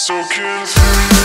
So confused